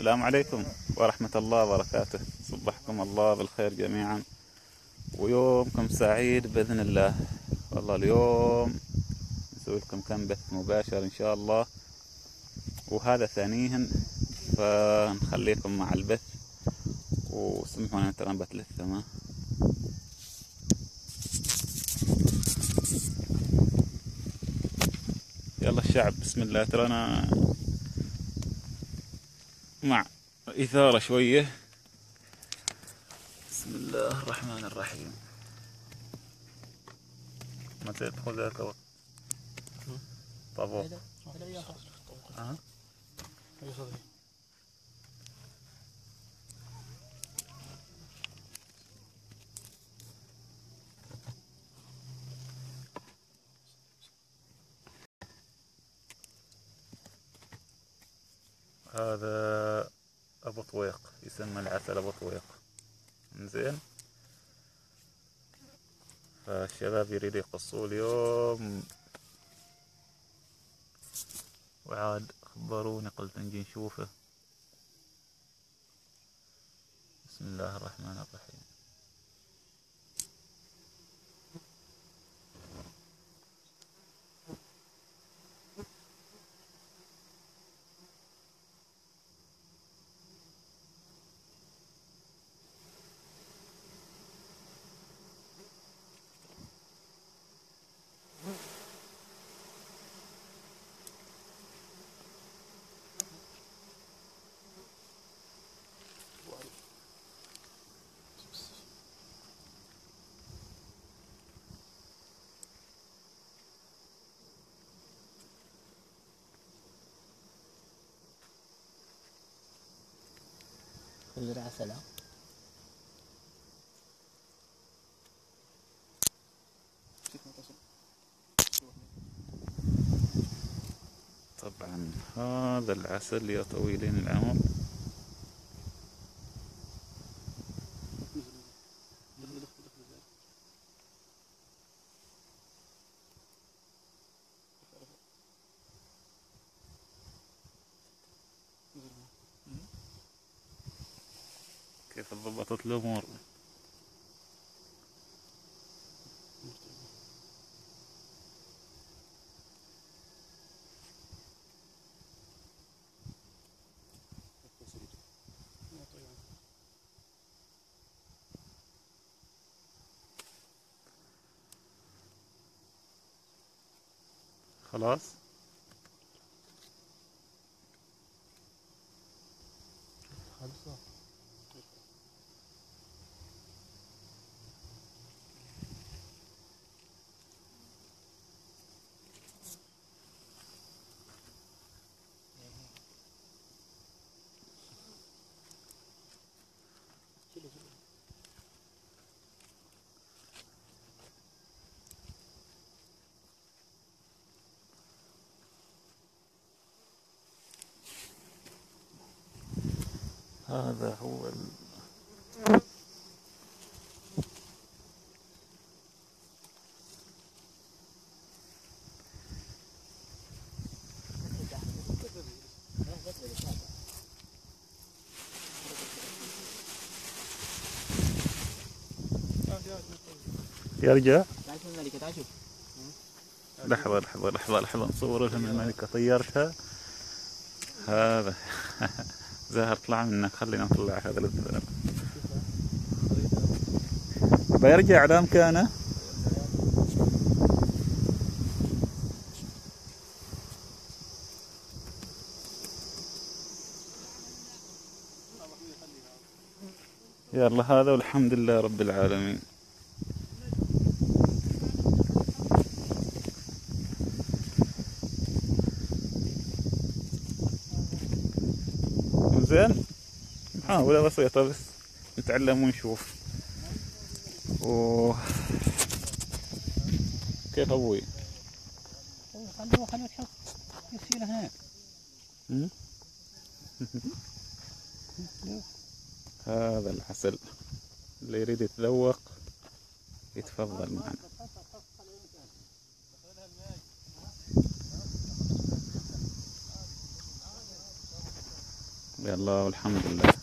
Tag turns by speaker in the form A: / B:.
A: السلام عليكم ورحمة الله وبركاته. صبحكم الله بالخير جميعا. ويومكم سعيد بإذن الله. والله اليوم نسوي لكم كم بث مباشر إن شاء الله. وهذا ثانيهن فنخليكم مع البث. وسمحونا ترى بتلث ما؟ يلا الشعب بسم الله. ترى أنا مع إثارة شوية. بسم الله الرحمن الرحيم. ما تدخل ذاك وقت؟ طبو أه؟ هذا أبو طويق يسمى العسل أبو طويق زين فالشباب يريد يقصوه اليوم. وعاد خبروني قلت نجي نشوفه. بسم الله الرحمن الرحيم.
B: خذ العسل ها.
A: طبعا هذا العسل يا طويلين العمر كيف ضبطت الأمور خلاص؟ هذا هو ال... يرجع. لحظة لحظة لحظة لحظة. نصور لهم الملكة طيرتها هذا. زاهر طلع منك خلينا نطلع هذا الذهب بيرجع على مكانه يلا هذا والحمد لله رب العالمين. زين؟ محاولة بسيطة بس. نتعلم ونشوف. و... كيف أبوي؟
B: خلوه خلوه تحط هناك?
A: هذا العسل اللي يريد يتذوق يتفضل معنا. يلا والحمد لله.